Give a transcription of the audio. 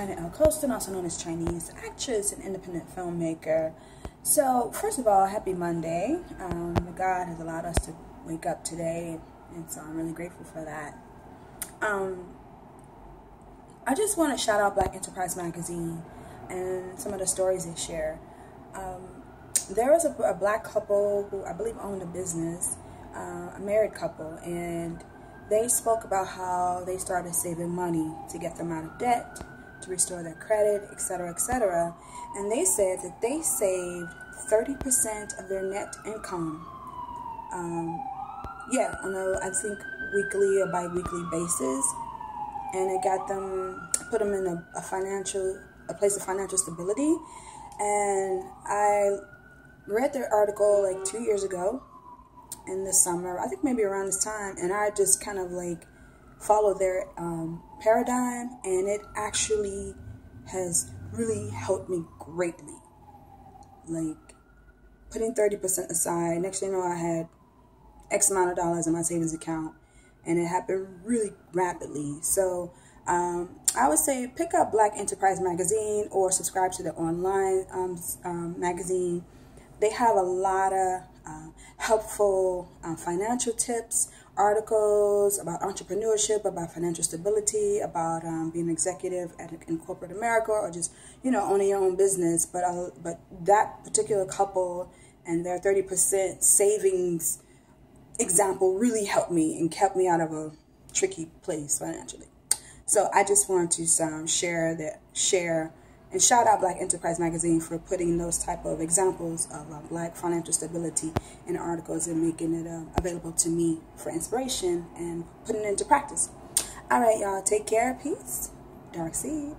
China L. Colston, also known as Chinese actress and independent filmmaker. So, first of all, happy Monday. Um, God has allowed us to wake up today, and so I'm really grateful for that. Um, I just want to shout out Black Enterprise Magazine and some of the stories they share. Um, there was a, a, black couple who I believe owned a business, uh, a married couple, and they spoke about how they started saving money to get them out of debt to restore their credit, etc., etc. And they said that they saved 30% of their net income. Um, yeah, on a I think weekly or bi-weekly basis, and it got them put them in a, a financial a place of financial stability. And I read their article like two years ago in the summer. I think maybe around this time, and I just kind of like follow their um, paradigm, and it actually has really helped me greatly. Like putting 30% aside, next thing you know, I had X amount of dollars in my savings account, and it happened really rapidly. So, um, I would say pick up Black Enterprise Magazine or subscribe to the online um, um, magazine. They have a lot of uh, helpful uh, financial tips, articles about entrepreneurship, about financial stability, about um, being an executive at, in corporate America, or just you know owning your own business. But uh, but that particular couple and their thirty percent savings example really helped me and kept me out of a tricky place financially. So I just want to um, share that share and shout out Black Enterprise Magazine for putting those type of examples of uh, black financial stability in articles and making it uh, available to me for inspiration and putting it into practice. All right, y'all. Take care. Peace. Dark Seed.